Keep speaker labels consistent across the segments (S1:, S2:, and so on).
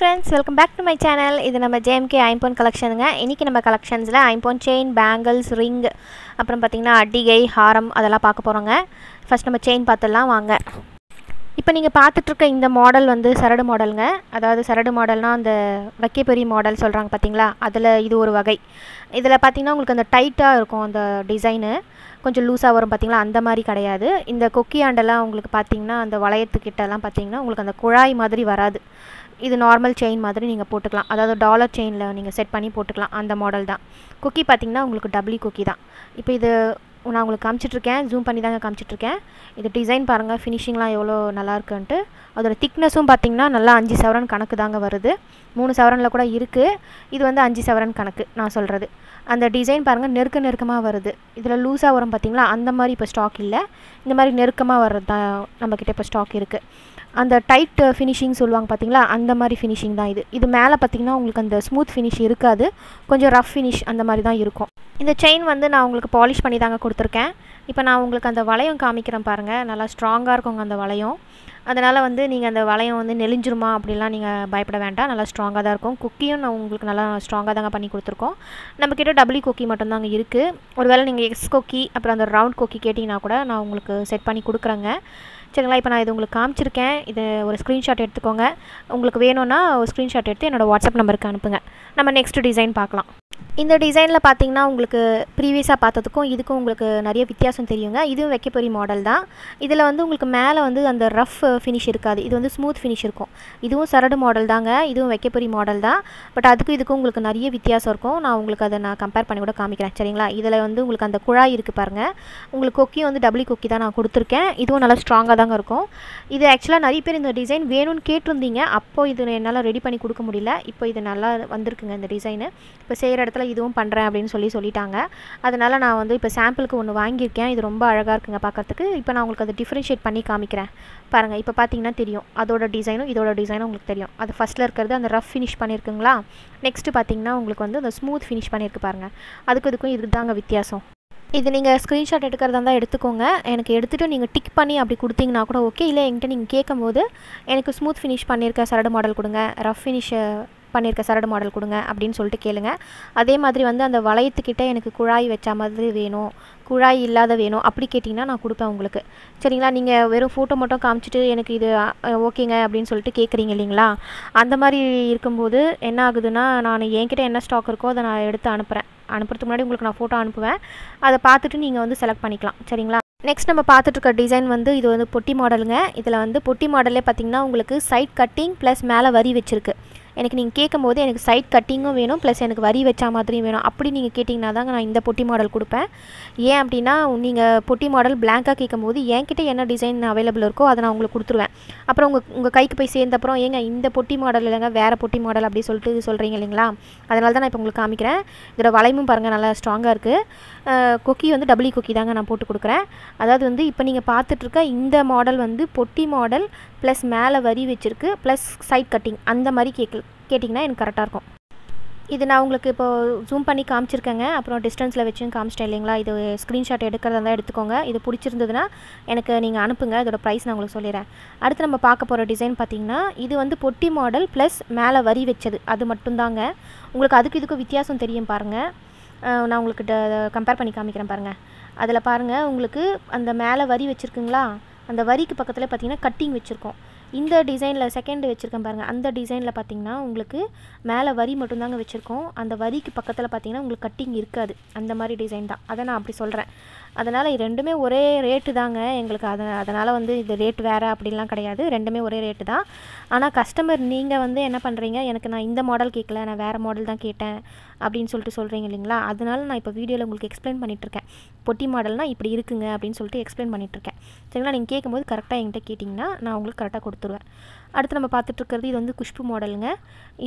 S1: Friends welcome back to my channel இது நம்ம JMK ஐம்போன் கலெக்ஷனுங்க இன்றைக்கி நம்ம கலெக்ஷன்ஸில் ஐம்போன் செயின் பேங்கிள்ஸ் ரிங் அப்புறம் பார்த்திங்கன்னா அடிகை ஹாரம் அதெல்லாம் பார்க்க போகிறோங்க ஃபஸ்ட் நம்ம செயின் பார்த்துடலாம் வாங்க. இப்போ நீங்கள் பார்த்துட்ருக்க இந்த மாடல் வந்து சரடு மாடலுங்க அதாவது சரடு மாடல்னால் அந்த வைக்கப்பெரிய மாடல் சொல்கிறாங்க பார்த்தீங்களா அதில் இது ஒரு வகை. இதில் பார்த்தீங்கன்னா உங்களுக்கு அந்த டைட்டாக இருக்கும் அந்த டிசைனு கொஞ்சம் லூஸாக வரும் பார்த்தீங்களா அந்த மாதிரி கிடையாது. இந்த கொக்கி ஆண்டெல்லாம் உங்களுக்கு பார்த்திங்கன்னா அந்த வளையத்துக்கிட்டலாம் பார்த்தீங்கன்னா உங்களுக்கு அந்த குழாய் மாதிரி வராது. இது நார்மல் செயின் மாதிரி நீங்கள் போட்டுக்கலாம். அதாவது டாலர் செயினில் நீங்கள் செட் பண்ணி போட்டுக்கலாம். அந்த மாடல் தான். குக்கி பார்த்தீங்கன்னா உங்களுக்கு டபுளி குக்கி தான். இப்போ இது நான் உங்களுக்கு காமிச்சிட்ருக்கேன். ஜூம் பண்ணி தாங்க காமிச்சிட்ருக்கேன். இது டிசைன் பாருங்கள் ஃபினிஷிங்லாம் எவ்வளோ நல்லாயிருக்குன்ட்டு அதோட திக்னஸும் பார்த்தீங்கன்னா நல்லா அஞ்சு சவரன் கணக்கு தாங்க வருது. மூணு சவரனில் கூட இருக்குது இது வந்து அஞ்சு சவரன் கணக்கு நான் சொல்கிறது அந்த டிசைன் பாருங்கள் நெருக்க நெருக்கமாக வருது. இதில் லூஸாக வரும் பார்த்திங்களா? அந்த மாதிரி இப்போ ஸ்டாக் இல்லை. இந்த மாதிரி நெருக்கமாக வர்றது தான் நம்மக்கிட்ட இப்போ ஸ்டாக் இருக்குது அந்த டைட் ஃபினிஷிங் சொல்லுவாங்க பார்த்தீங்களா அந்த மாதிரி ஃபினிஷிங் தான் இது. இது மேலே பார்த்தீங்கன்னா உங்களுக்கு அந்த ஸ்மூத் ஃபினிஷ் இருக்காது. கொஞ்சம் ரஃப் ஃபினிஷ் அந்த மாதிரி தான் இருக்கும். இந்த செயின் வந்து நான் உங்களுக்கு பாலிஷ் பண்ணி தாங்க கொடுத்துருக்கேன். இப்போ நான் உங்களுக்கு அந்த வளையம் காமிக்கிறேன் பாருங்கள் நல்லா ஸ்ட்ராங்காக இருக்குங்க அந்த வளையம். அதனால் வந்து நீங்கள் அந்த வளையம் வந்து நெளிஞ்சிருமா அப்படிலாம் நீங்கள் பயப்பட வேண்டாம். நல்லா ஸ்ட்ராங்காக தான் இருக்கும். குக்கியும் நான் உங்களுக்கு நல்லா ஸ்ட்ராங்காக தாங்க பண்ணி கொடுத்துருக்கோம். நம்மக்கிட்ட டபுள் கொக்கி மட்டும்தாங்க இருக்குது ஒருவேளை நீங்கள் எக்ஸ் கொக்கி அப்புறம் அந்த ரவுண்ட் கொக்கி கேட்டிங்கன்னா கூட நான் உங்களுக்கு செட் பண்ணி கொடுக்குறேங்க. சரிங்களா? இப்போ நான் இது உங்களுக்கு காமிச்சிருக்கேன். இது ஒரு ஸ்க்ரீன்ஷாட் எடுத்துக்கோங்க. உங்களுக்கு வேணும்னா ஒரு ஸ்க்ரீன்ஷாட் எடுத்து என்னோடய வாட்ஸ்அப் நம்பருக்கு அனுப்புங்க. நம்ம நெக்ஸ்ட் டிசைன் பார்க்கலாம். இந்த டிசைனில் பார்த்தீங்கன்னா உங்களுக்கு ப்ரீவியஸாக பார்த்ததுக்கும் இதுக்கும் உங்களுக்கு நிறைய வித்தியாசம் தெரியுங்க. இதுவும் வைக்கப்பெரிய மாடல் தான். இதில் வந்து உங்களுக்கு மேலே வந்து அந்த ரஃப் ஃபினிஷ் இருக்காது. இது வந்து ஸ்மூத் ஃபினிஷ் இருக்கும். இதுவும் சரடு மாடல் தாங்க. இதுவும் வைக்கப்பெரிய மாடல் தான். பட் அதுக்கும் இதுக்கும் உங்களுக்கு நிறைய வித்தியாசம் இருக்கும். நான் உங்களுக்கு அதை நான் கம்பேர் பண்ணி கூட காமிக்கிறேன். சரிங்களா? இதில் வந்து உங்களுக்கு அந்த குழாய் இருக்குது பாருங்கள் உங்களுக்கு கொக்கி வந்து டபுள் கொக்கி தான் நான் கொடுத்துருக்கேன். இதுவும் நல்லா ஸ்ட்ராங்காக தாங்க இருக்கும். இது ஆக்சுவலாக நிறைய பேர் இந்த டிசைன் வேணும்னு கேட்டிருந்தீங்க. அப்போது இது என்னால் ரெடி பண்ணி கொடுக்க முடியல. இப்போ இது நல்லா வந்திருக்குங்க இந்த டிசைனு இப்போ செய்கிற இடத்துல இதுவும் பண்ணுறேன் அப்படின்னு சொல்லி சொல்லிட்டாங்க. அதனால் நான் வந்து இப்போ சாம்பிளுக்கு ஒன்று வாங்கியிருக்கேன். இது ரொம்ப அழகாக இருக்குங்க பார்க்குறதுக்கு இப்போ நான் உங்களுக்கு அதை டிஃப்ரென்ஷியேட் பண்ணி காமிக்கிறேன். பாருங்கள் இப்போ பார்த்தீங்கன்னா தெரியும். அதோட டிசைனும் இதோட டிசைனும் உங்களுக்கு தெரியும். அது ஃபஸ்ட்டில் இருக்கிறது அந்த ரஃப் ஃபினிஷ் பண்ணியிருக்குங்களா? நெக்ஸ்ட்டு பார்த்தீங்கன்னா உங்களுக்கு வந்து அந்த ஸ்மூத் ஃபினிஷ் பண்ணியிருக்கு பாருங்கள் அதுக்கும் இதுக்கும் இதுக்கு தாங்க வித்தியாசம். இது நீங்கள் ஸ்க்ரீன்ஷாட் எடுக்கிறதா இருந்தால் எடுத்துக்கோங்க. எனக்கு எடுத்துகிட்டு நீங்கள் டிக் பண்ணி அப்படி கொடுத்தீங்கன்னா கூட ஓகே இல்லை என்கிட்ட நீங்கள் கேட்கும்போது எனக்கு ஸ்மூத் ஃபினிஷ் பண்ணியிருக்க சரடு மாடல் கொடுங்க. ரஃப் ஃபினிஷ் பண்ணியிருக்க சரடு மாடல் கொடுங்க அப்படின்னு சொல்லிட்டு கேளுங்க. அதே மாதிரி வந்து அந்த வளையத்துக்கிட்ட எனக்கு குழாய் வச்ச மாதிரி வேணும். குழாய் இல்லாத வேணும். அப்படி கேட்டிங்கன்னா நான் கொடுப்பேன் உங்களுக்கு. சரிங்களா? நீங்கள் வெறும் ஃபோட்டோ மட்டும் காமிச்சிட்டு எனக்கு இது ஓகேங்க அப்படின்னு சொல்லிட்டு கேட்குறீங்க இல்லைங்களா? அந்த மாதிரி இருக்கும்போது என்ன ஆகுதுன்னா நான் என்கிட்ட என்ன ஸ்டாக் இருக்கோ அதை நான் எடுத்து அனுப்புகிறேன் அனுப்புறதுக்கு முன்னாடி உங்களுக்கு நான் ஃபோட்டோ அனுப்புவேன். அதை பார்த்துட்டு நீங்கள் வந்து செலக்ட் பண்ணிக்கலாம். சரிங்களா? நெக்ஸ்ட் நம்ம பார்த்துட்ருக்க டிசைன் வந்து இது வந்து பொட்டி மாடலுங்க. இதில் வந்து பொட்டி மாடலே பார்த்திங்கன்னா உங்களுக்கு சைட் கட்டிங் ப்ளஸ் மேலே வரி வச்சுருக்கு. எனக்கு நீங்கள் கேட்கும் போது எனக்கு சைட் கட்டிங்கும் வேணும் ப்ளஸ் எனக்கு வரி வச்சா மாதிரியும் வேணும். அப்படி நீங்கள் கேட்டிங்கன்னா தாங்க நான் இந்த பொட்டி மாடல் கொடுப்பேன். ஏன் அப்படின்னா நீங்கள் பொட்டி மாடல் பிளாங்காக கேட்கும் போது என்கிட்ட என்ன டிசைன் அவைலபிள் இருக்கோ அதை நான் உங்களுக்கு கொடுத்துருவேன். அப்புறம் உங்கள் உங்கள் கைக்கு போய் சேர்ந்த அப்புறம் ஏங்க இந்த பொட்டி மாடல் இல்லைங்க வேறு பொட்டி மாடல் அப்படி சொல்லிட்டு சொல்கிறீங்க இல்லைங்களா? அதனால தான் நான் இப்போ உங்களுக்கு காமிக்கிறேன். இதோட வளையமும் பாருங்கள் நல்லா ஸ்ட்ராங்காக இருக்குது கொக்கி வந்து டபுளி e கொக்கி தாங்க நான் போட்டு கொடுக்குறேன். அதாவது வந்து இப்போ நீங்கள் பார்த்துட்ருக்க இந்த மாடல் வந்து பொட்டி மாடல் ப்ளஸ் மேலே வரி வச்சுருக்கு ப்ளஸ் சைட் கட்டிங் அந்த மாதிரி கேட்கல கேட்டிங்கன்னா எனக்கு கரெக்டாக இருக்கும். இது நான் உங்களுக்கு இப்போது ஜூம் பண்ணி காமிச்சிருக்கேங்க. அப்புறம் டிஸ்டன்ஸில் வச்சும் காமிச்சிட்டேன் இல்லைங்களா? இது ஸ்க்ரீன்ஷாட் எடுக்கிறதா இருந்தால் எடுத்துக்கோங்க. இது பிடிச்சிருந்ததுன்னா எனக்கு நீங்கள் அனுப்புங்க. இதோட ப்ரைஸ் நான் உங்களுக்கு சொல்லிடுறேன். அடுத்து நம்ம பார்க்க போகிற டிசைன் பார்த்திங்கன்னா இது வந்து பொட்டி மாடல் ப்ளஸ் மேலே வரி வச்சது. அது மட்டும்தாங்க. உங்களுக்கு அதுக்கு இதுக்கும் வித்தியாசம் தெரியும் பாருங்கள் நான் உங்களுக்கு கம்பேர் பண்ணி காமிக்கிறேன் பாருங்கள் அதில் பாருங்கள் உங்களுக்கு அந்த மேலே வரி வச்சுருக்குங்களா? அந்த வரிக்கு பக்கத்தில் பார்த்தீங்கன்னா கட்டிங் வச்சுருக்கோம். இந்த டிசைனில் செகண்ட் வச்சுருக்கேன் பாருங்கள் அந்த டிசைனில் பார்த்தீங்கன்னா உங்களுக்கு மேலே வரி மட்டும்தாங்க வச்சுருக்கோம். அந்த வரிக்கு பக்கத்தில் பார்த்தீங்கன்னா உங்களுக்கு கட்டிங் இருக்காது. அந்த மாதிரி டிசைன் தான். அதை நான் அப்படி சொல்கிறேன் அதனால் ரெண்டுமே ஒரே ரேட்டு தாங்க. எங்களுக்கு அதை அதனால் வந்து இது ரேட் வேறு அப்படின்லாம் கிடையாது. ரெண்டுமே ஒரே ரேட்டு தான். ஆனால் கஸ்டமர் நீங்கள் வந்து என்ன பண்ணுறீங்க எனக்கு நான் இந்த மாடல் கேட்கல நான் வேறு மாடல் தான் கேட்டேன் அப்படின்னு சொல்லிட்டு சொல்கிறீங்க இல்லைங்களா? அதனால நான் இப்போ வீடியோவில் உங்களுக்கு எக்ஸ்பிளைன் பண்ணிகிட்ருக்கேன் பொட்டி மாடல்னால் இப்படி இருக்குங்க அப்படின்னு சொல்லிட்டு எக்ஸ்பிளைன் பண்ணிகிட்ருக்கேன் சரிங்களா? நீங்கள் கேட்கும்போது கரெக்டாக என்கிட்ட கேட்டிங்கன்னா நான் உங்களுக்கு கரெக்டாக கொடுத்துருவேன். அடுத்து நம்ம பார்த்துட்ருக்கிறது இது வந்து குஷ்பு மாடலுங்க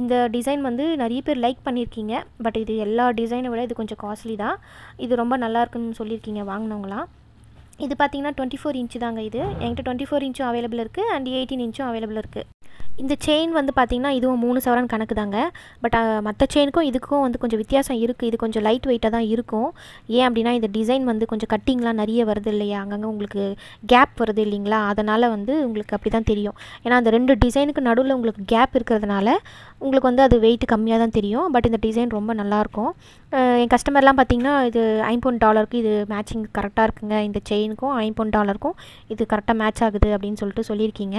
S1: இந்த டிசைன் வந்து நிறைய பேர் லைக் பண்ணியிருக்கீங்க. பட் இது எல்லா டிசைனை விட இது கொஞ்சம் காஸ்ட்லி தான். இது ரொம்ப நல்லா இருக்குன்னு சொல்லியிருக்கீங்க வாங்கினவங்களாம். இது பார்த்தீங்கன்னா டுவெண்ட்டி ஃபோர் இன்ச்சு தாங்க இது. என்கிட்ட டுவெண்ட்டி ஃபோர் இன்ச்சும் அவைலபிள் இருக்குது அண்ட் எயிட்டீன் இன்ச்சும் அவைலபிள் இருக்குது இந்த செயின் வந்து பார்த்திங்கன்னா இதுவும் மூணு சவரன் கணக்கு தாங்க. பட் மற்ற செயினுக்கும் இதுக்கும் வந்து கொஞ்சம் வித்தியாசம் இருக்குது இது கொஞ்சம் லைட் வெயிட்டாக தான் இருக்கும். ஏன் அப்படின்னா இந்த டிசைன் வந்து கொஞ்சம் கட்டிங்லாம் நிறைய வருது இல்லையா? அங்கங்கே உங்களுக்கு கேப் வருது இல்லைங்களா? அதனால் வந்து உங்களுக்கு அப்படி தான் தெரியும். ஏன்னா அந்த ரெண்டு டிசைனுக்கு நடுவில் உங்களுக்கு கேப் இருக்கிறதுனால உங்களுக்கு வந்து அது வெயிட் கம்மியாக தான் தெரியும். பட் இந்த டிசைன் ரொம்ப நல்லாயிருக்கும் என் கஸ்டமர்லாம் பார்த்திங்கன்னா இது ஐம்பொன் டாலருக்கு இது மேட்சிங் கரெக்டாக இருக்குங்க. இந்த செயினுக்கும் ஐம்பொன் டாலருக்கும் இது கரெக்டாக மேட்ச் ஆகுது அப்படின்னு சொல்லிட்டு சொல்லியிருக்கீங்க.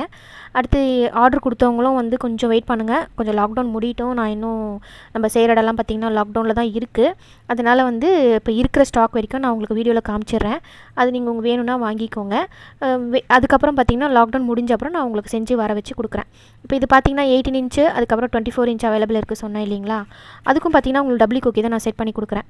S1: அடுத்து ஆர்டர் கொடுத்தவங்களும் வந்து கொஞ்சம் வெயிட் பண்ணுங்கள் கொஞ்சம் லாக்டவுன் முடியட்டும். நான் இன்னும் நம்ம செய்கிற இடம்லாம் பார்த்திங்கன்னா லாக்டவுனில் தான் இருக்குது அதனால் வந்து இப்போ இருக்கிற ஸ்டாக் வரைக்கும் நான் உங்களுக்கு வீடியோவில் காமிச்சிடுறேன் அது நீங்கள் உங்கள் வேணும்னா வாங்கிக்கோங்க. அதுக்கப்புறம் பார்த்திங்கன்னா லாக்டவுன் முடிஞ்ச அப்புறம் நான் உங்களுக்கு செஞ்சு வர வச்சு கொடுக்குறேன். இப்போ இது பார்த்தீங்கன்னா எயிட்டீன் இன்ச்சு அதுக்கப்புறம் டுவெண்ட்டி ஃபோர் இன்ச் அவைலபிள் இருக்குது சொன்னேன் இல்லைங்களா? அதுக்கும் பார்த்தீங்கன்னா உங்களுக்கு டபுள் ஓகே e தான் நான் செட் பண்ணி கொடுக்குறேன்.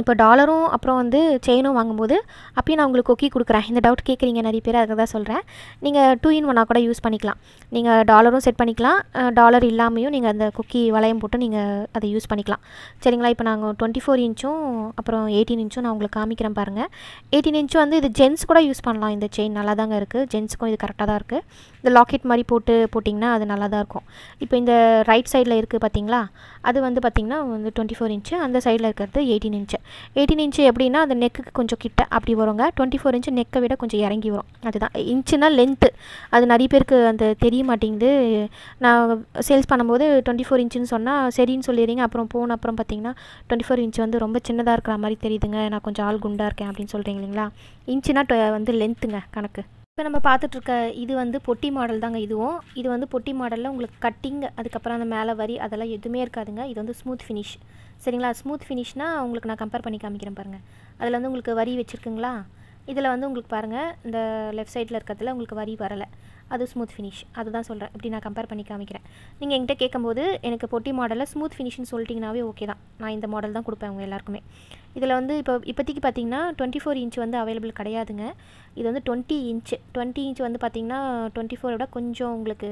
S1: இப்போ டாலரும் அப்புறம் வந்து செயினும் வாங்கும்போது அப்பயும் நான் உங்களுக்கு கொக்கி கொடுக்குறேன். இந்த டவுட் கேட்குறீங்க நிறைய பேர் அதுக்கு தான் சொல்கிறேன் நீங்கள் டூ இன் ஒன்னாக கூட யூஸ் பண்ணிக்கலாம். நீங்கள் டாலரும் செட் பண்ணிக்கலாம். டாலர் இல்லாமையும் நீங்கள் அந்த கொக்கி வளையம் போட்டு நீங்கள் அதை யூஸ் பண்ணிக்கலாம். சரிங்களா? இப்போ நாங்கள் டுவெண்ட்டி ஃபோர் இன்ச்சும் அப்புறம் எயிட்டீன் இன்ச்சும் நான் உங்களுக்கு காமிக்கிறேன் பாருங்கள் எயிட்டீன் இன்ச்சும் வந்து இது ஜென்ஸ் கூட யூஸ் பண்ணலாம். இந்த செயின் நல்லா தாங்க இருக்குது ஜென்ஸுக்கும் இது கரெக்டாக தான் இருக்குது இந்த லாக்கெட் மாதிரி போட்டு போட்டிங்கன்னா அது நல்லா தான் இருக்கும். இப்போ இந்த ரைட் சைடில் இருக்குது பார்த்தீங்களா அது வந்து பார்த்திங்கன்னா வந்து டுவெண்ட்டி ஃபோர் இன்ச்சு அந்த சைடில் இருக்கிறது எயிட்டீன் இன்ச்சு எயிட்டீன் இன்ச்சு எப்படின்னா அந்த நெக்குக்கு கொஞ்சம் கிட்ட அப்படி வருங்க. டுவெண்ட்டி ஃபோர் இன்ச்சு நெக்கை விட கொஞ்சம் இறங்கி வரும். அதுதான். இன்ச்சுனா லென்த்து அது நிறைய பேருக்கு அந்த தெரிய மாட்டேங்குது. நான் சேல்ஸ் பண்ணும்போது டுவெண்ட்டி ஃபோர் இன்ச்சுன்னு சொன்னால் சரின்னு சொல்லிடுறீங்க. அப்புறம் போன அப்புறம் பார்த்தீங்கன்னா டுவெண்ட்டி ஃபோர் இன்ச் வந்து ரொம்ப சின்னதாக இருக்கிற மாதிரி தெரியுதுங்க. நான் கொஞ்சம் ஆள் குண்டாக இருக்கேன் அப்படின்னு சொல்கிறீங்க இல்லைங்களா? இன்ச்சுனா வந்து லென்த்துங்க கணக்கு. இப்போ நம்ம பார்த்துட்ருக்க இது வந்து பொட்டி மாடல் தாங்க இதுவும். இது வந்து பொட்டி மாடலில் உங்களுக்கு கட்டிங் அதுக்கப்புறம் அந்த மேலே வரி அதெல்லாம் எதுவுமே இருக்காதுங்க. இது வந்து ஸ்மூத் ஃபினிஷ் சரிங்களா? ஸ்மூத் ஃபினிஷ்னால் உங்களுக்கு நான் கம்பேர் பண்ணி காமிக்கிறேன் பாருங்கள் அதில் வந்து உங்களுக்கு வரி வச்சுருக்குங்களா? இதில் வந்து உங்களுக்கு பாருங்கள் இந்த லெஃப்ட் சைடில் இருக்கிறதுல உங்களுக்கு வரி வரலை. அது ஸ்மூத் ஃபினிஷ் அதுதான் சொல்கிறேன் இப்படி நான் கம்பேர் பண்ணி காமிக்கிறேன். நீங்கள் என்கிட்ட கேட்கும்போது எனக்கு பொட்டி மாடலில் ஸ்மூத் ஃபினிஷ்னு சொல்லிட்டிங்கனாவே ஓகே தான். நான் இந்த மாடல் தான் கொடுப்பேன் உங்கள் எல்லாருக்குமே. இதில் வந்து இப்போ இப்போதைக்கு பார்த்தீங்கன்னா டுவெண்ட்டி ஃபோர் இன்ச் வந்து அவைலபிள் கிடையாதுங்க. இது வந்து டுவெண்ட்டி இன்ச்சு டுவெண்ட்டி இன்ச் வந்து பார்த்திங்கன்னா டுவெண்ட்டி ஃபோரோட கொஞ்சம் உங்களுக்கு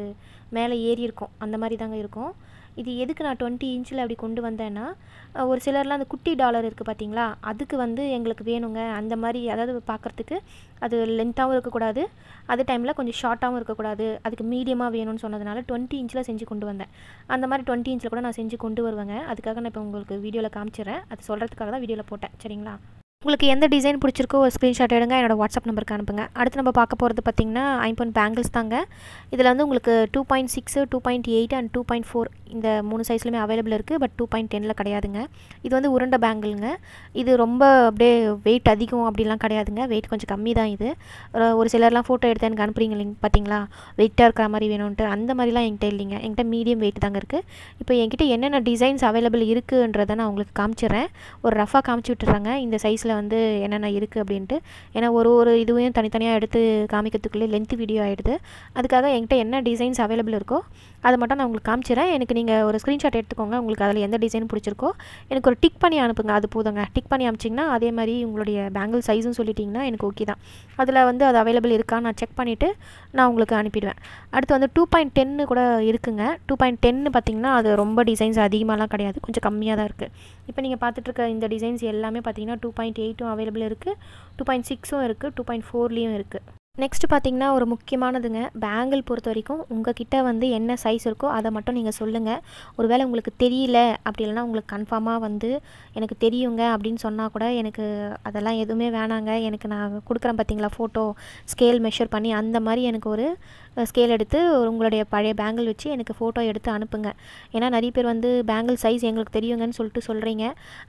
S1: மேலே ஏறி இருக்கும் அந்த மாதிரி தாங்க இருக்கும். இது எதுக்கு நான் டுவெண்ட்டி இன்ச்சில் அப்படி கொண்டு வந்தேன்னா ஒரு சிலர்லாம் அந்த குட்டி டாலர் இருக்குது பார்த்தீங்களா அதுக்கு வந்து எங்களுக்கு வேணுங்க. அந்த மாதிரி அதாவது பார்க்குறதுக்கு அது லென்த்தாகவும் இருக்கக்கூடாது அதே டைமில் கொஞ்சம் ஷார்ட்டாகவும் இருக்கக்கூடாது அதுக்கு மீடியமாக வேணும்னு சொன்னதுனால டுவெண்ட்டி இன்ச்சில் செஞ்சு கொண்டு வந்தேன். அந்த மாதிரி டுவெண்ட்டி இன்ச்சில் கூட நான் செஞ்சு கொண்டு வருவேங்க. அதுக்காக நான் இப்போ உங்களுக்கு வீடியோவில் காமிச்சிடுறேன். அது சொல்கிறதுக்காக தான் வீடியோவில் போட்டேன். சரிங்களா? உங்களுக்கு எந்த டிசைன் பிடிச்சிருக்கோ ஒரு ஸ்க்ரீன்ஷாட் எடுங்க என்னோட வாட்ஸ்அப் நம்பருக்கு அனுப்புங்க. அடுத்து நம்ம பார்க்க போகிறது பார்த்திங்கன்னா ஐம்பன் பேங்கிள்ஸ் தாங்க. இதில் வந்து உங்களுக்கு two point six two point eight and two point four இந்த மூணு சைஸ்லையுமே அவைலபிள் இருக்குது பட் டூ பாயிண்ட் டெனில் கிடையாதுங்க. இது வந்து உருண்டை பேங்கிள்ங்க. இது ரொம்ப அப்படியே வெயிட் அதிகம் அப்படிலாம் கிடையாதுங்க. வெயிட் கொஞ்சம் கம்மி தான் இது. ஒரு சிலர்லாம் ஃபோட்டோ எடுத்து எனக்கு அனுப்புறீங்க இல்லைங்க பார்த்தீங்களா வெயிட்டாக இருக்கிற மாதிரி வேணும்ன்ட்டு. அந்த மாதிரிலாம் என்கிட்ட இல்லைங்க. என்கிட்ட மீடியம் வெயிட் தாங்க இருக்குது இப்போ என்கிட்ட என்னென்ன டிசைன்ஸ் அவைலபிள் இருக்குன்றதை நான் உங்களுக்கு காமிச்சிடுறேன். ஒரு ரஃபாக காமிச்சு விட்டுறாங்க இந்த சைஸில் வந்து என்னென்ன இருக்குது அப்படின்ட்டு. ஏன்னா ஒரு ஒரு இதுவையும் தனித்தனியாக எடுத்து காமிக்கிறதுக்குள்ளே லென்த் வீடியோ ஆகிடுது அதுக்காக என்கிட்ட என்ன டிசைன்ஸ் அவைலபிள் இருக்கோ அதை மட்டும் நான் உங்களுக்கு காமிச்சிடுறேன் எனக்கு நீங்கள் ஒரு ஸ்க்ரீன்ஷாட் எடுத்துக்கோங்க. உங்களுக்கு அதில் எந்த டிசைன் பிடிச்சிருக்கோ. எனக்கு ஒரு டிக் பண்ணி அனுப்புங்க. அது போதுங்க. டிக் பண்ணி அனுப்பிச்சிங்கன்னா அதே மாதிரி உங்களுடைய பேங்கிள் சைஸும் சொல்லிட்டிங்கன்னா எனக்கு ஓகே தான். அதில் வந்து அது அவைலபிள் இருக்கான்னு நான் செக் பண்ணிவிட்டு நான் உங்களுக்கு அனுப்பிடுவேன். அடுத்து வந்து டூ பாயிண்ட் டென்னு கூட இருக்குங்க. டூ பாயிண்ட் டென்னு பார்த்திங்கன்னா அது ரொம்ப டிசைன்ஸ் அதிகமாகலாம் கிடையாது. கொஞ்சம் கம்மியாக தான் இருக்குது இப்போ நீங்கள் பார்த்துட்ருக்க இந்த டிசைன்ஸ் எல்லாமே பார்த்தீங்கன்னா டூ பாயிண்ட் எயிட்டும் அவைலபிள் இருக்குது டூ பாயிண்ட் சிக்ஸும் இருக்குது டூ பாயிண்ட் ஃபோர்லேயும் இருக்குது நெக்ஸ்ட் பார்த்தீங்கன்னா ஒரு முக்கியமானதுங்க. பேங்கிள் பொறுத்த வரைக்கும் உங்ககிட்ட வந்து என்ன சைஸ் இருக்கோ அதை மட்டும் நீங்கள் சொல்லுங்கள் ஒருவேளை உங்களுக்கு தெரியல அப்படி இல்லைனா உங்களுக்கு கன்ஃபார்மாக வந்து எனக்கு தெரியுங்க அப்படின்னு சொன்னால் கூட எனக்கு அதெல்லாம் எதுவுமே வேணாங்க. எனக்கு நான் கொடுக்குறேன் பார்த்தீங்களா ஃபோட்டோ ஸ்கேல் மெஷர் பண்ணி அந்த மாதிரி எனக்கு ஒரு ஸ்கேல் எடுத்து உங்களுடைய பழைய பேங்கிள் வச்சு எனக்கு ஃபோட்டோ எடுத்து அனுப்புங்க. ஏன்னா நிறைய பேர் வந்து பேங்கிள் சைஸ் எங்களுக்கு தெரியுங்கன்னு சொல்லிட்டு சொல்கிறீங்க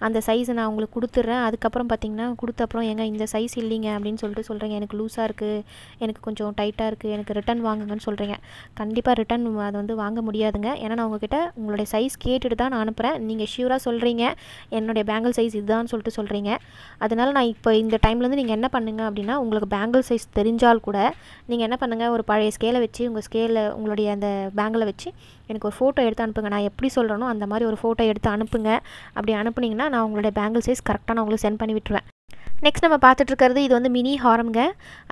S1: அந்த சைஸை நான் உங்களுக்கு கொடுத்துட்றேன். அதுக்கப்புறம் பார்த்தீங்கன்னா கொடுத்த அப்புறம் ஏங்க இந்த சைஸ் இல்லைங்க அப்படின்னு சொல்லிட்டு சொல்கிறீங்க எனக்கு லூஸாக இருக்குது எனக்கு கொஞ்சம் டைட்டாக இருக்குது எனக்கு ரிட்டன் வாங்குங்கன்னு சொல்கிறீங்க கண்டிப்பாக ரிட்டன் அது வந்து வாங்க முடியாதுங்க. ஏன்னா நான் உங்ககிட்ட உங்களுடைய சைஸ் கேட்டுட்டு தான் நான் அனுப்புகிறேன் நீங்கள் ஷியூராக சொல்கிறீங்க என்னுடைய பேங்கிள் சைஸ் இதுதான் சொல்லிட்டு சொல்கிறீங்க அதனால் நான் இப்போ இந்த டைம்லேருந்து நீங்கள் என்ன பண்ணுங்க அப்படின்னா உங்களுக்கு பேங்கிள் சைஸ் தெரிஞ்சால் கூட நீங்கள் என்ன பண்ணுங்கள் ஒரு பழைய ஸ்கேலை வச்சு உங்கள் ஸ்கேலில் உங்களுடைய அந்த பேங்கில் வச்சு எனக்கு ஒரு ஃபோட்டோ எடுத்து அனுப்புங்க. நான் எப்படி சொல்கிறேனோ அந்த மாதிரி ஒரு ஃபோட்டோ எடுத்து அனுப்புங்க. அப்படி அனுப்புனீங்கன்னா நான் உங்களுடைய பேங்கிள் சைஸ் கரெக்டாக நான் உங்களுக்கு சென்ட் பண்ணி விட்டுருவேன். நெக்ஸ்ட் நம்ம பார்த்துட்ருக்கிறது இது வந்து மினி ஹாரம்ங்க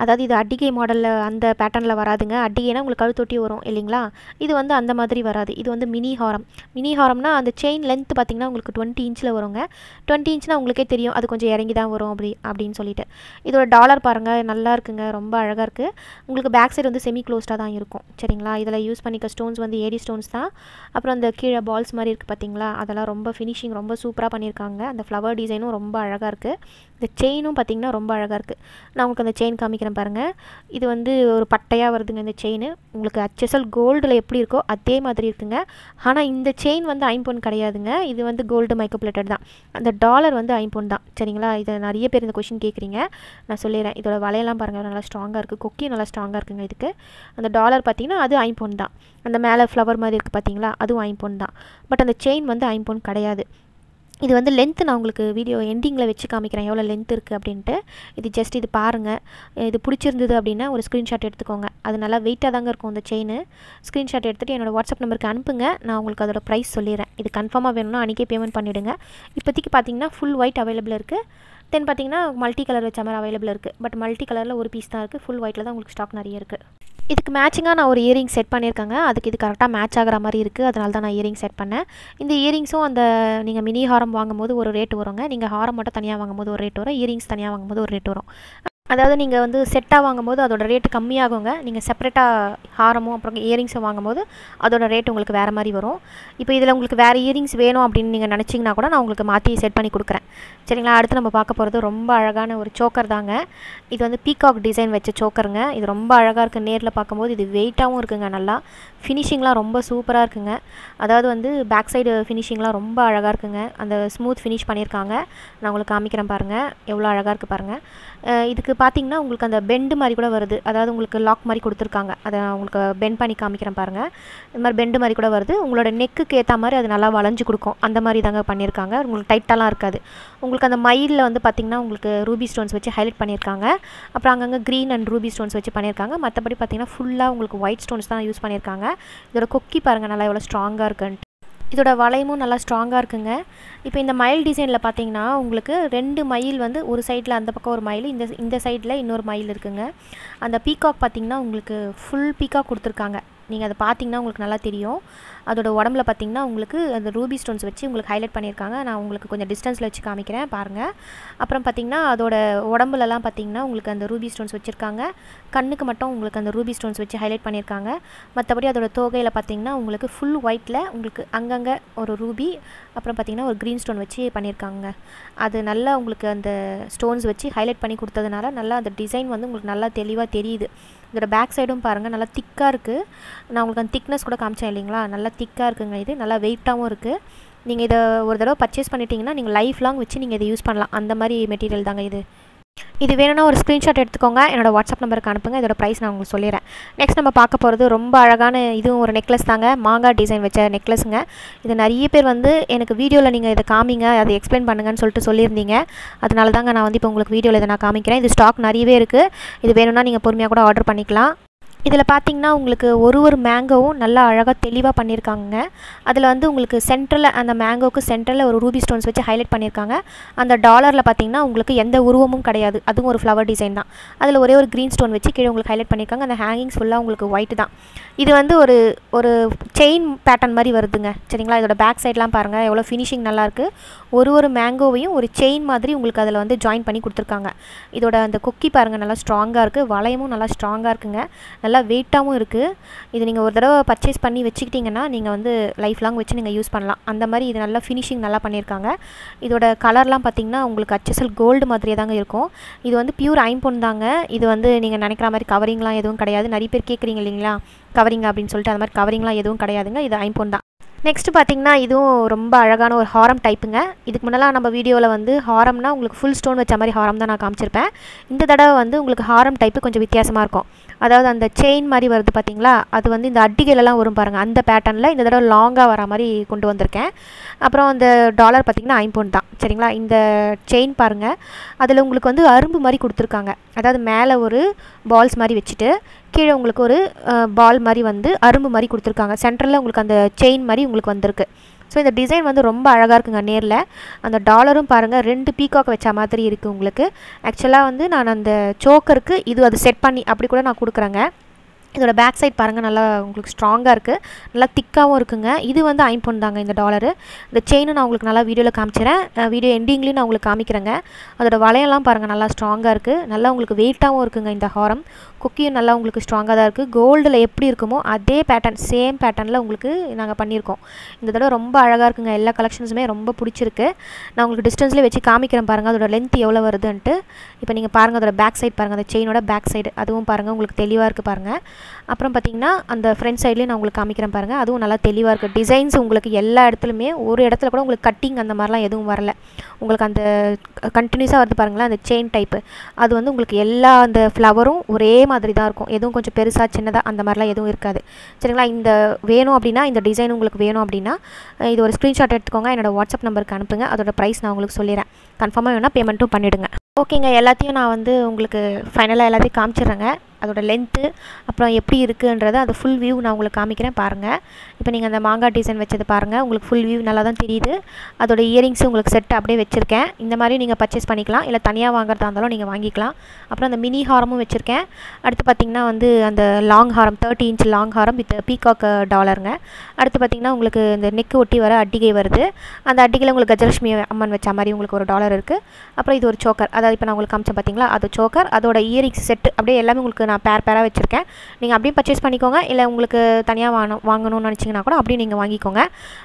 S1: அதாவது இது அட்டிகை மாடலில் அந்த பேட்டர்னில் வராதுங்க. அட்டிகைனா உங்களுக்கு கழுத்தொட்டி வரும் இல்லைங்களா? இது வந்து அந்த மாதிரி வராது. இது வந்து மினி ஹாரம் மினி ஹாரம்னா அந்த செயின் லென்த் பார்த்திங்கன்னா உங்களுக்கு டுவெண்ட்டி இன்ச்சில் வருங்க. டுவெண்ட்டி இன்ச்னா உங்களுக்கே தெரியும் அது கொஞ்சம் இறங்கி தான் வரும் அப்படி அப்படின்னு சொல்லிட்டு. இதோட டாலர் பாருங்கள் நல்லா இருக்குங்க ரொம்ப அழகாக இருக்குது உங்களுக்கு பேக் சைடு வந்து செமி க்ளோஸ்டாக தான் இருக்கும். சரிங்களா? இதில் யூஸ் பண்ணிக்க ஸ்டோன்ஸ் வந்து ஏடி ஸ்டோன்ஸ் தான். அப்புறம் அந்த கீழே பால்ஸ் மாதிரி இருக்குது பார்த்தீங்களா? அதெல்லாம் ரொம்ப ஃபினிஷிங் ரொம்ப சூப்பராக பண்ணியிருக்காங்க. அந்த ஃப்ளவர் டிசைனும் ரொம்ப அழகாக இருக்குது இந்த செயின் செயினும் பார்த்திங்கன்னா ரொம்ப அழகாக இருக்குது நான் உங்களுக்கு அந்த செயின் காமிக்கிறேன் பாருங்கள் இது வந்து ஒரு பட்டையாக வருதுங்க இந்த செயின். உங்களுக்கு ஹச்எஸ்எல் கோல்டில் எப்படி இருக்கோ அதே மாதிரி இருக்குங்க. ஆனால் இந்த செயின் வந்து ஐம்பொன் கிடையாதுங்க. இது வந்து கோல்டு மைக்கோப்ளேட்டட் தான். அந்த டாலர் வந்து ஐம்பொன் தான். சரிங்களா? இதை நிறைய பேர் இந்த கொஷின் கேட்குறீங்க. நான் சொல்லிடுறேன். இதோட வலையெல்லாம் பாருங்கள் நல்லா ஸ்ட்ராங்காக இருக்குது கொக்கி நல்லா ஸ்ட்ராங்காக இருக்குங்க இதுக்கு. அந்த டாலர் பார்த்திங்கன்னா அது ஐம்பொன் தான். அந்த மேலே ஃப்ளவர் மாதிரி இருக்குது பார்த்தீங்களா? அதுவும் ஐம்பொன் தான். பட் அந்த செயின் வந்து ஐம்பொன் கிடையாது. இது வந்து லென்த்து நான் உங்களுக்கு வீடியோ எண்டிங்கில் வச்சு காமிக்கிறேன். எவ்வளோ லென்த் இருக்குது அப்படின்ட்டு. இது ஜஸ்ட் இது பாருங்கள் இது பிடிச்சிருந்தது அப்படின்னா ஒரு ஸ்க்ரீன்ஷாட் எடுத்துக்கோங்க. அது நல்லா வெயிட்டாக தாங்க இருக்கும் அந்த செயின் ஸ்க்ரீன்ஷாட் எடுத்துகிட்டு என்னோடய வாட்ஸ்அப் நம்பருக்கு அனுப்புங்க. நான் உங்களுக்கு அதோட ப்ரைஸ் சொல்லிடுறேன். இது கன்ஃபார்மாக வேணும்னா அன்றைக்கே பேமெண்ட் பண்ணிவிடுங்க இப்போதைக்கு பார்த்தீங்கன்னா ஃபுல் ஒயிட் அவைலபிள் இருக்குது தென் பார்த்தீங்கன்னா மல்டி கலர் வச்ச மாதிரி அவைலபிள் இருக்குது பட் மல்டி கலரில் ஒரு பீஸ் தான் இருக்குது ஃபுல் ஒயிட்டில் தான் உங்களுக்கு ஸ்டாக் நிறைய இருக்குது இதுக்கு மேட்சிங்காக நான் ஒரு இயரிங் செட் பண்ணியிருக்கேங்க. அதுக்கு இது கரெக்டாக மேட்ச் ஆகிற மாதிரி இருக்குது அதனால தான் நான் இயரிங் செட் பண்ணேன். இந்த இயரிங்ஸும் அந்த நீங்கள் மினி ஹாரம் வாங்கும்போது ஒரு ரேட் வருங்க. நீங்கள் ஹாரம் மட்டும் தனியாக வாங்கும்போது ஒரு ரேட் வரும். இயரிங்ஸ் தனியாக வாங்கும்போது ஒரு ரேட் வரும். அதாவது நீங்கள் வந்து செட்டாக வாங்கும்போது அதோட ரேட்டு கம்மியாகுங்க. நீங்கள் செப்பரேட்டாக ஹாரமும் அப்புறம் இயரிங்ஸும் வாங்கும்போது அதோட ரேட் உங்களுக்கு வேறு மாதிரி வரும். இப்போ இதில் உங்களுக்கு வேறு இயரிங்ஸ் வேணும் அப்படின்னு நீங்கள் நினச்சிங்கன்னா கூட நான் உங்களுக்கு மாற்றி செட் பண்ணி கொடுக்குறேன். சரிங்களா? அடுத்து நம்ம பார்க்க போகிறது ரொம்ப அழகான ஒரு சோக்கர் தாங்க. இது வந்து பீகாக் டிசைன் வச்ச சோக்கருங்க இது ரொம்ப அழகாக இருக்குது நேரில் பார்க்கும்போது இது வெயிட்டாகவும் இருக்குங்க நல்லா. ஃபினிஷிங்லாம் ரொம்ப சூப்பராக இருக்குங்க. அதாவது வந்து பேக் சைடு ஃபினிஷிங்லாம் ரொம்ப அழகாக இருக்குங்க. அந்த ஸ்மூத் ஃபினிஷ் பண்ணியிருக்காங்க. நான் உங்களுக்கு காமிக்கிறேன் பாருங்கள் எவ்வளோ அழகாக இருக்குது பாருங்கள் இதுக்கு பார்த்தீங்கன்னா உங்களுக்கு அந்த பெண்டு மாதிரி கூட வருது. அதாவது உங்களுக்கு லாக் மாதிரி கொடுத்துருக்காங்க. அதை உங்களுக்கு பெண்ட் பண்ணி காமிக்கிறேன் பாருங்கள் இது மாதிரி பெண்டு மாதிரி கூட வருது. உங்களோட நெக்குக்கு ஏற்ற மாதிரி அது நல்லா வளைஞ்சு கொடுக்கும். அந்த மாதிரி தாங்க பண்ணியிருக்காங்க. உங்களுக்கு டைட்டாலாம் இருக்காது. உங்களுக்கு அந்த மயிலில் வந்து பார்த்திங்கன்னா உங்களுக்கு ரூபி ஸ்டோன்ஸ் வச்சு ஹைலைட் பண்ணியிருக்காங்க. அப்புறம் அங்கங்கே க்ரீன் அண்ட் ரூபி ஸ்டோன்ஸ் வச்சு பண்ணியிருக்காங்க. மற்றபடி பார்த்திங்கன்னா ஃபுல்லாக உங்களுக்கு ஒயிட் ஸ்டோன்ஸ் தான் யூஸ் பண்ணியிருக்காங்க. இதோட கொக்கி பாருங்கள் நல்லா எவ்வளோ ஸ்ட்ராங்காக இருக்குன்ட்டு. இதோட வளையமும் நல்லா ஸ்ட்ராங்காக இருக்குங்க. இப்போ இந்த மயில் டிசைனில் பார்த்தீங்கன்னா உங்களுக்கு ரெண்டு மயில் வந்து ஒரு சைடில் அந்த பக்கம் ஒரு மயில் இந்த இந்த சைடில் இன்னொரு மயில் இருக்குங்க. அந்த பீகாக் பார்த்திங்கன்னா உங்களுக்கு ஃபுல் பீகாக் கொடுத்துருக்காங்க. நீங்கள் அதை பார்த்தீங்கன்னா உங்களுக்கு நல்லா தெரியும். அதோட உடம்புல பார்த்தீங்கன்னா உங்களுக்கு அந்த ரூபி ஸ்டோன்ஸ் வச்சு உங்களுக்கு ஹைலைட் பண்ணியிருக்காங்க. நான் உங்களுக்கு கொஞ்சம் டிஸ்டன்ஸில் வச்சு காமிக்கிறேன் பாருங்கள் அப்புறம் பார்த்தீங்கன்னா அதோட உடம்புலலாம் பார்த்தீங்கன்னா உங்களுக்கு அந்த ரூபி ஸ்டோன்ஸ் வச்சுருக்காங்க. கண்ணுக்கு மட்டும் உங்களுக்கு அந்த ரூபி ஸ்டோன்ஸ் வச்சு ஹைலைட் பண்ணியிருக்காங்க. மற்றபடி அதோட தோகையில் பார்த்தீங்கன்னா உங்களுக்கு ஃபுல் ஒயிட்டில் உங்களுக்கு அங்கங்கே ஒரு ரூபி அப்புறம் பார்த்தீங்கன்னா ஒரு க்ரீன் ஸ்டோன் வச்சு பண்ணியிருக்காங்க. அது நல்லா உங்களுக்கு அந்த ஸ்டோன்ஸ் வச்சு ஹைலைட் பண்ணி கொடுத்ததுனால நல்லா அந்த டிசைன் வந்து உங்களுக்கு நல்லா தெளிவாக தெரியுது. இதோட பேக் சைடும் பாருங்கள் நல்லா திக்காக இருக்குது நான் உங்களுக்கு அந்த திக்னஸ் கூட காமிச்சேன் இல்லைங்களா? நல்லா திக்காக இருக்குங்க இது. நல்லா வெயிட்டாகவும் இருக்குது நீங்கள் இதை ஒரு தடவை பர்ச்சேஸ் பண்ணிட்டீங்கன்னா நீங்கள் லைஃப் லாங் வச்சு நீங்கள் இதை யூஸ் பண்ணலாம். அந்த மாதிரி மெட்டீரியல் தாங்க இது. இது வேணும்னா ஒரு ஸ்க்ரீன்ஷாட் எடுத்துக்கோங்க. என்னோடய வாட்ஸ்அப் நம்பருக்கு அனுப்புங்க. இதோட ப்ரைஸ் நான் உங்களுக்கு சொல்லிடுறேன் நெக்ஸ்ட் நம்ம பார்க்க போகிறது ரொம்ப அழகான இதுவும் ஒரு நெக்லஸ் தாங்க. மாங்காய் டிசைன் வச்ச நெக்லஸுங்க இது நிறைய பேர் வந்து எனக்கு வீடியோவில் நீங்கள் இதை காமிங்க அதை எக்ஸ்பிளைன் பண்ணுங்கன்னு சொல்லிட்டு சொல்லியிருந்தீங்க. அதனால தாங்க நான் வந்து இப்போ உங்களுக்கு வீடியோவில் இதை நான் காமிக்கிறேன். இது ஸ்டாக் நிறையவே இருக்குது இது வேணும்னா நீங்கள் பொறுமையாக கூட ஆர்டர் பண்ணிக்கலாம். இதில் பார்த்தீங்கன்னா உங்களுக்கு ஒரு ஒரு மேங்கோவும் நல்லா அழகாக தெளிவாக பண்ணியிருக்காங்க அதில் வந்து உங்களுக்கு சென்ட்ரலில் அந்த மேங்கோவுக்கு சென்ட்ரலில் ஒரு ரூபி ஸ்டோன்ஸ் வச்சு ஹைலைட் பண்ணியிருக்காங்க. அந்த டாலரில் பார்த்தீங்கன்னா உங்களுக்கு எந்த உருவமும் கிடையாது. அதுவும் ஒரு ஃப்ளவர் டிசைன் தான். அதில் ஒரே ஒரு க்ரீன் ஸ்டோன் வச்சு கீழே உங்களுக்கு ஹைலைட் பண்ணியிருக்காங்க. அந்த ஹேங்கிங்ஸ் ஃபுல்லாக உங்களுக்கு ஒயிட் தான். இது வந்து ஒரு ஒரு செயின் பேட்டர்ன் மாதிரி வருதுங்க. சரிங்களா? இதோட பேக் சைட்லாம் பாருங்கள் எவ்வளோ ஃபினிஷிங் நல்லாயிருக்கு ஒரு ஒரு மேங்கோவையும் ஒரு செயின் மாதிரி உங்களுக்கு அதில் வந்து ஜாயின் பண்ணி கொடுத்துருக்காங்க. இதோட அந்த கொக்கி பாருங்கள் நல்லா ஸ்ட்ராங்காக இருக்குது வளையமும் நல்லா ஸ்ட்ராங்காக இருக்குங்க. நல்லா வெயிட்டாகவும் இருக்குது இது நீங்கள் ஒரு தடவை பர்ச்சேஸ் பண்ணி வச்சுக்கிட்டிங்கன்னா நீங்கள் வந்து லைஃப் லாங் வச்சு நீங்கள் யூஸ் பண்ணலாம். அந்த மாதிரி இது நல்லா ஃபினிஷிங் நல்லா பண்ணியிருக்காங்க. இதோட கலர்லாம் பார்த்திங்கன்னா உங்களுக்கு அச்சசல் கோல்டு மாதிரியே தாங்க இருக்கும். இது வந்து பியூர் ஐம்பொன் தாங்க. இது வந்து நீங்கள் நினைக்கிற மாதிரி கவரிங்லாம் எதுவும் கிடையாது. நிறைய பேர் கேட்குறீங்க இல்லைங்களா? கவரிங் அப்படின்னு சொல்லிட்டு அந்த மாதிரி கவரிங்லாம் எதுவும் கிடையாதுங்க. இது ஐம்பொன் தான். நெக்ஸ்ட் பார்த்தீங்கன்னா இதுவும் ரொம்ப அழகான ஒரு ஹாரம் டைப்புங்க இதுக்கு முன்னெல்லாம் நம்ம வீடியோவில் வந்து ஹாரம்னா உங்களுக்கு ஃபுல் ஸ்டோன் வச்ச மாதிரி ஹாரம் தான் நான் காமிச்சிருப்பேன். இந்த தடவை வந்து உங்களுக்கு ஹாரம் டைப்பு கொஞ்சம் வித்தியாசமாக இருக்கும். அதாவது அந்த செயின் மாதிரி வருது பார்த்தீங்களா அது வந்து இந்த அட்டிகளெல்லாம் வரும் பாருங்கள் அந்த பேட்டர்னில் இந்த தடவை லாங்காக வர மாதிரி கொண்டு வந்திருக்கேன். அப்புறம் அந்த டாலர் பார்த்திங்கன்னா ஐம்பொன் தான். சரிங்களா? இந்த செயின் பாருங்கள் அதில் உங்களுக்கு வந்து அரும்பு மாதிரி கொடுத்துருக்காங்க. அதாவது மேலே ஒரு பால்ஸ் மாதிரி வச்சுட்டு கீழே உங்களுக்கு ஒரு பால் மாதிரி வந்து அரும்பு மாதிரி கொடுத்துருக்காங்க. சென்டரில் உங்களுக்கு அந்த செயின் மாதிரி உங்களுக்கு வந்திருக்கு. ஸோ இந்த டிசைன் வந்து ரொம்ப அழகாக இருக்குங்க நேரில். அந்த டாலரும் பாருங்கள் ரெண்டு பீகாக் வச்ச மாதிரி இருக்குது உங்களுக்கு. ஆக்சுவலாக வந்து நான் அந்த சோக்கருக்கு இது அது செட் பண்ணி அப்படி கூட நான் கொடுக்குறேங்க. இதோட பேக் சைட் பாருங்கள் நல்லா உங்களுக்கு ஸ்ட்ராங்காக இருக்குது நல்லா திக்காகவும் இருக்குங்க. இது வந்து ஐம்பொன் தாங்க இந்த டாலரு இந்த செயினும் நான் உங்களுக்கு நல்லா வீடியோவில் காமிச்சிறேன். வீடியோ எண்டிங்லேயும் நான் உங்களுக்கு காமிக்கிறேங்க. அதோட வளையெல்லாம் பாருங்கள் நல்லா ஸ்ட்ராங்காக இருக்குது நல்லா உங்களுக்கு வெயிட்டாகவும் இருக்குங்க இந்த ஹாரம். குக்கியும் நல்லா உங்களுக்கு ஸ்ட்ராங்காக தான் இருக்குது கோல்டில் எப்படி இருக்குமோ அதே பேட்டர்ன் சேம் பேட்டர்னில் உங்களுக்கு நாங்கள் பண்ணியிருக்கோம். இந்த தடவை ரொம்ப அழகாக இருக்குங்க. எல்லா கலெக்ஷன்ஸுமே ரொம்ப பிடிச்சிருக்கு. நான் உங்களுக்கு டிஸ்டன்ஸ்லேயே வச்சு காமிக்கிறேன் பாருங்கள் அதோட லென்த் எவ்வளோ வருதுன்ட்டு. இப்போ நீங்கள் பாருங்கள் அதோட பேக் சைடு பாருங்கள் அந்த செயினோட பேக் சைடு அதுவும் பாருங்கள் உங்களுக்கு தெளிவாக இருக்குது பாருங்கள் அப்புறம் பார்த்தீங்கன்னா அந்த ஃப்ரண்ட் சைட்லேயும் நான் உங்களுக்கு காமிக்கிறேன் பாருங்கள் அதுவும் நல்லா தெளிவாக இருக்குது டிசைன்ஸ் உங்களுக்கு எல்லா இடத்துலையுமே ஒரு இடத்துல கூட உங்களுக்கு கட்டிங் அந்த மாதிரிலாம் எதுவும் வரல. உங்களுக்கு அந்த கண்டினியூஸாக வருது பாருங்களேன். அந்த செயின் டைப்பு அது வந்து உங்களுக்கு எல்லா அந்த ஃப்ளவரும் ஒரே மாதிரி தான் இருக்கும். எதுவும் கொஞ்சம் பெருசாக சின்னதாக அந்த மாதிரிலாம் எதுவும் இருக்காது. சரிங்களா? இந்த வேணும் அப்படின்னா இந்த டிசைன் உங்களுக்கு வேணும் அப்படின்னா இது ஒரு ஸ்க்ரீன்ஷாட் எடுத்துக்கோங்க. என்னோடய வாட்ஸ்அப் நம்பருக்கு அனுப்புங்க. அதோட ப்ரைஸ் நான் உங்களுக்கு சொல்லிடுறேன். கன்ஃபார்மாக வேணால் பேமெண்ட்டும் பண்ணிவிடுங்க ஓகேங்க எல்லாத்தையும் நான் வந்து உங்களுக்கு ஃபைனலாக எல்லாத்தையும் காமிச்சிடுறேங்க அதோடய லென்த்து அப்புறம் எப்படி இருக்குன்றதை அது ஃபுல் வியூ நான் உங்களுக்கு காமிக்கிறேன் பாருங்கள் இப்போ நீங்கள் அந்த மாங்காய் டிசைன் வச்சது பாருங்கள் உங்களுக்கு ஃபுல் வியூ நல்லா தான் தெரியுது. அதோட இயரிங்ஸும் உங்களுக்கு செட் அப்படியே வச்சுருக்கேன். இந்த மாதிரி நீங்கள் பர்ச்சேஸ் பண்ணிக்கலாம். இல்லை தனியாக வாங்குறதா இருந்தாலும் நீங்கள் வாங்கிக்கலாம். அப்புறம் அந்த மினி ஹாரமும் வச்சுருக்கேன். அடுத்து பார்த்திங்கன்னா வந்து அந்த லாங் ஹாரம் தேர்ட்டி இன்ச் லாங் ஹாரம் வித் பீகாக் டாலருங்க அடுத்து பார்த்திங்கன்னா உங்களுக்கு இந்த நெக்கு ஒட்டி வர அட்டிகை வருது. அந்த அட்டிகையில் உங்களுக்கு கஜலட்சுமி அம்மன் வச்ச மாதிரி உங்களுக்கு ஒரு டாலர் இருக்குது அப்புறம் இது ஒரு சோக்கர் அதாவது இப்போ நான் உங்களுக்கு காமிச்சேன் பார்த்தீங்களா அது சோக்கர் அதோட இயரிங்ஸ் செட்டு அப்படியே எல்லாமே உங்களுக்கு நான் பேர் பேராக வச்சுருக்கேன். நீங்கள் அப்படியே பர்ச்சேஸ் பண்ணிக்கோங்க. இல்லை உங்களுக்கு தனியாக வாங்கணும் வாங்கணும்னு நினச்சிங்கன்னா கூட அப்படியே நீங்கள் வாங்கிக்கோங்க.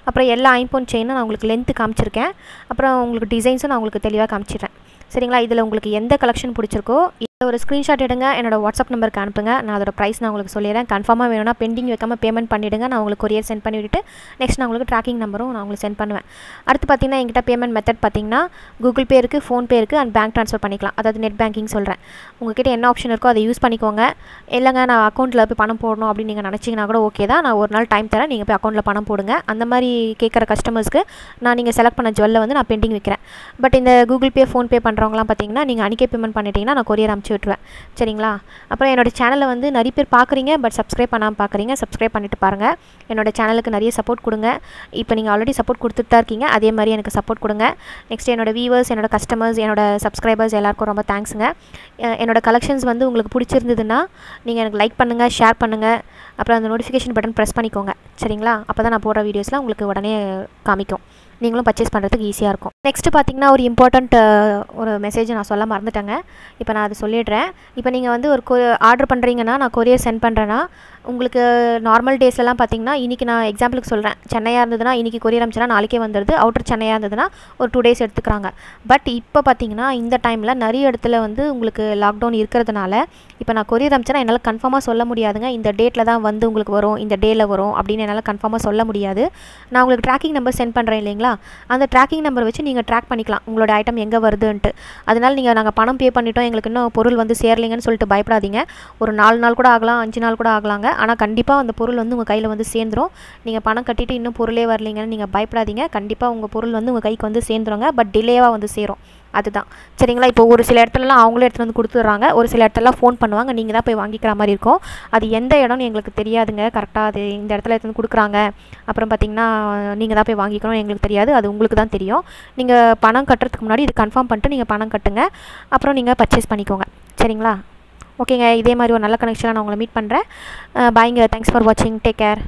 S1: அப்புறம் எல்லா ஐம்போன் செயினும் நான் உங்களுக்கு லென்த்து காமிச்சிருக்கேன். அப்புறம் உங்களுக்கு டிசைன்ஸும் நான் உங்களுக்கு தெளிவாக காமிச்சிடுறேன். சரிங்களா? இதில் உங்களுக்கு எந்த கலெக்ஷன் பிடிச்சிருக்கோ ஒரு ஸ்க்ரீன்ஷாட் எடுங்க. என்னோட வாட்ஸ்அப் நம்பருக்கு அனுப்புங்க. நான் அதோட ப்ரைஸ் நான் உங்களுக்கு சொல்லிடுறேன். கன்ஃபார்மாக வேணும்னா பெண்டிங் வைக்காமல் பேமெண்ட் பண்ணிவிடுங்க நான் உங்களுக்கு கொரியர் சென்ட் பண்ணிவிட்டு நெக்ஸ்ட் நான் உங்களுக்கு ட்ராக்கிங் நம்பரும் நான் உங்களுக்கு சென்ட் பண்ணுவேன். அடுத்து பார்த்தீங்கன்னா எங்கிட்ட பேமெண்ட் மெத்தட் பார்த்தீங்கன்னா கூகுள் பே இருக்குது ஃபோன்பே இருக்குது அண்ட் பேங்க் ட்ரான்ஸ்ஃபர் பண்ணிக்கலாம். அதாவது நெட் பேங்கிங் சொல்கிறேன் உங்ககிட்ட என்ன ஆப்ஷன் இருக்கோ அதை யூஸ் பண்ணிக்கோங்க. இல்லைங்க நான் அக்கௌண்ட்டில் போய் பணம் போடணும் அப்படின்னு நீங்கள் நினச்சிங்கன்னா கூட ஓகே தான். நான் ஒரு நாள் டைம் தரேன். நீங்கள் போய் அக்கௌண்ட்டில் பணம் போடுங்க. அந்த மாதிரி கேட்குற கஸ்டமர்ஸ்க்கு நான் நீங்கள் செலக்ட் பண்ண ஜுவல்லை வந்து நான் பெண்டிங் வைக்கிறேன். பட் இந்த கூகுள் பே ஃபோன்பே பண்ணுறவங்களாம் பார்த்தீங்கன்னா நீங்கள் அன்றைக்கே பேமெண்ட் பண்ணிட்டீங்கன்னா நான் கொரியர் விட்டுருவேன். சரிங்களா? அப்புறம் என்னோடய சேனலை வந்து நிறைய பேர் பார்க்குறீங்க பட் சப்ஸ்கிரைப் பண்ணாமல் பார்க்குறீங்க சப்ஸ்கிரைப் பண்ணிட்டு பாருங்கள் என்னோடய சேனலுக்கு நிறைய சப்போர்ட் கொடுங்க. இப்போ நீங்கள் ஆல்ரெடி சப்போர்ட் கொடுத்துட்டு தான் இருக்கீங்க. அதே மாதிரி எனக்கு சப்போர்ட் கொடுங்க. நெக்ஸ்ட் என்னோடய வியூவர்ஸ் என்னோட கஸ்டமர்ஸ் என்னோட சப்ஸ்கிரைபர்ஸ் எல்லாருக்கும் ரொம்ப தேங்க்ஸுங்க என்னோட கலெக்ஷன்ஸ் வந்து உங்களுக்கு பிடிச்சிருந்ததுன்னா நீங்கள் எனக்கு லைக் பண்ணுங்கள் ஷேர் பண்ணுங்கள் அப்புறம் அந்த நோட்டிஃபிகேஷன் பட்டன் ப்ரெஸ் பண்ணிக்கோங்க. சரிங்களா? அப்போ தான் நான் போடுற வீடியோஸ்லாம் உங்களுக்கு உடனே காமிக்கும். நீங்களும் பர்ச்சேஸ் பண்ணுறதுக்கு ஈஸியாக இருக்கும். நெக்ஸ்ட்டு பார்த்தீங்கன்னா ஒரு இம்பார்ட்டண்ட் ஒரு மெசேஜ் நான் சொல்ல மறந்துட்டேங்க. இப்போ நான் அதை சொல்லிடுறேன். இப்போ நீங்கள் வந்து ஒரு கொ ஆர்டர் பண்ணுறீங்கன்னா நான் கொரியர் சென்ட் பண்ணுறேன்னா உங்களுக்கு நார்மல் டேஸ்லலாம் பார்த்தீங்கன்னா இன்றைக்கி நான் எக்ஸாம்பிளுக்கு சொல்கிறேன் சென்னையாக இருந்ததுன்னா இன்றைக்கி கொரியர் அமிச்சுனா நாளைக்கே வந்துடுது அவுட்டர் சென்னையாக இருந்ததுன்னா ஒரு டூ டேஸ் எடுத்துக்கிறாங்க. பட் இப்போ பார்த்தீங்கன்னா இந்த டைமில் நிறைய இடத்துல வந்து உங்களுக்கு லாக்டவுன் இருக்கிறதுனால இப்போ நான் கொரியர் அமிச்சேன்னா என்னால் கன்ஃபார்மாக சொல்ல முடியாதுங்க. இந்த டேட்டில் தான் வந்து உங்களுக்கு வரும். இந்த டேயில் வரும் அப்படின்னு என்னால் கன்ஃபார்மாக சொல்ல முடியாது. நான் உங்களுக்கு ட்ராக்கிங் நம்பர் சென்ட் பண்ணுறேன் இல்லைங்களா? அந்த ட்ராக்கிங் நம்பர் வச்சு நீங்கள் ட்ராக் பண்ணிக்கலாம். உங்களோட ஐட்டம் எங்கே வருதுன்ட்டு. அதனால் நீங்கள் நாங்கள் பணம் பே பண்ணிட்டோம். எங்களுக்கு இன்னும் பொருள் வந்து சேரலைங்கன்னு சொல்லிட்டு பயப்படாதீங்க. ஒரு நாலு நாள் கூட ஆகலாம் அஞ்சு நாள் கூட ஆகலாங்க. ஆனால் கண்டிப்பாக அந்த பொருள் வந்து உங்கள் கையில் வந்து சேர்ந்துரும். நீங்கள் பணம் கட்டிட்டு இன்னும் பொருளே வரலைங்கன்னு நீங்கள் பயப்படாதீங்க. கண்டிப்பாக உங்கள் பொருள் வந்து உங்கள் கைக்கு வந்து சேர்ந்துருங்க. பட் டிலேவாக வந்து சேரும். அதுதான். சரிங்களா? இப்போ ஒரு சில இடத்துலலாம் அவங்களே எடுத்துகிட்டு வந்து கொடுத்துட்றாங்க. ஒரு சில இடத்துலலாம் ஃபோன் பண்ணுவாங்க. நீங்கள் தான் போய் வாங்கிக்கிற மாதிரி இருக்கும். அது எந்த இடம்னு எங்களுக்கு தெரியாதுங்க. கரெக்டாக அது இந்த இடத்துல எடுத்து வந்து கொடுக்குறாங்க. அப்புறம் பார்த்தீங்கன்னா நீங்கள் தான் போய் வாங்கிக்கணும் எங்களுக்கு தெரியாது. அது உங்களுக்கு தான் தெரியும். நீங்கள் பணம் கட்டுறதுக்கு முன்னாடி இது கன்ஃபார்ம் பண்ணிட்டு நீங்கள் பணம் கட்டுங்க. அப்புறம் நீங்கள் பர்ச்சேஸ் பண்ணிக்கோங்க. சரிங்களா? ஓகேங்க இதே மாதிரி ஒரு நல்ல கனெக்ஷனாக நான் உங்களை மீட் பண்ணுறேன் பாய்ங்க தேங்க்ஸ் ஃபார் வாட்சிங் டேக் கேர்